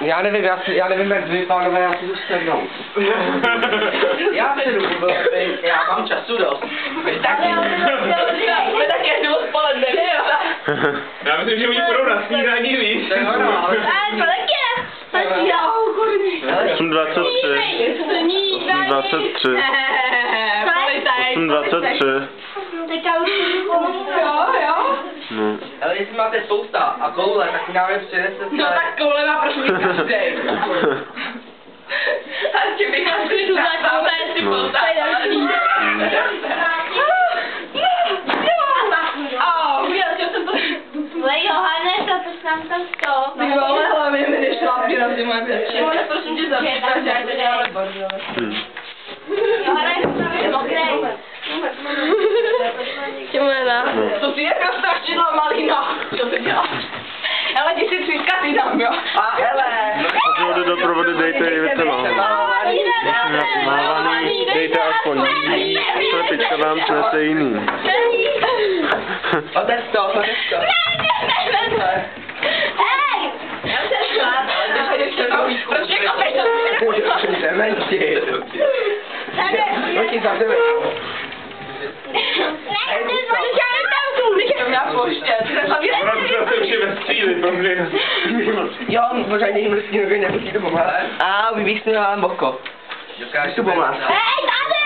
Já nevím, já, si, já nevím, jak vy, pánové, já si jdu sednout. já si jdu, já mám času dost. Taky. My taky jdu odpoledne, jo. Já myslím, že oni půjdou na snídaní, víš? To je ono, ale... Ale to taky. Tak já, kurví. 8.23. 8.23. 8.23. Teďka už Jo, jo. No. Ale jestli máte spousta a koule, tak mi dáme přinesete. No tak koule má prosím každý. A ti bych asi tu za koule si No. postavil. Lej, Johane, to to nám tam to. Ty vole, hlavně mi nešla výrazně moje věci. Johane, prosím tě, zavřít, že to dělá Hm. Johane, jsem mokrý. Těmena. No. To ty je roztačidla malina. Co ty děláš? Ale ty si cvíka ty tam, jo. A hele! Odvody do provody dejte i vy to mám. Mávaný, dejte aspoň jiný. Slepička vám přinese jiný. Otec to, otec to. To? Dementi. Pojď za tebe. Já poště, ty se sami Ona to zase už je ve stříli, protože... Jo, pořádně jim mrzký nohy nemusí to pomáhat. A si na boko. Dokážu to pomáhat. Hej, tady!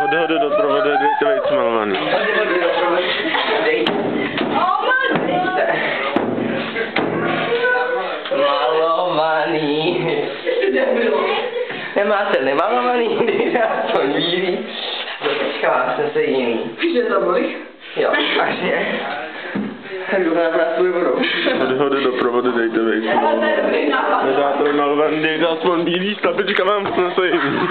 Hody, hody do provody dejte vejce malovaný. Nemáte nemalovaný, dejte aspoň bílý. Teďka vás nese jiný. Píše to můj. Jo, takže. Jdu na pracuji vodou. Hody, hody do provody dejte malovaný. Nedáte malovaný, dejte aspoň bílý, slepička vám přinese jiný.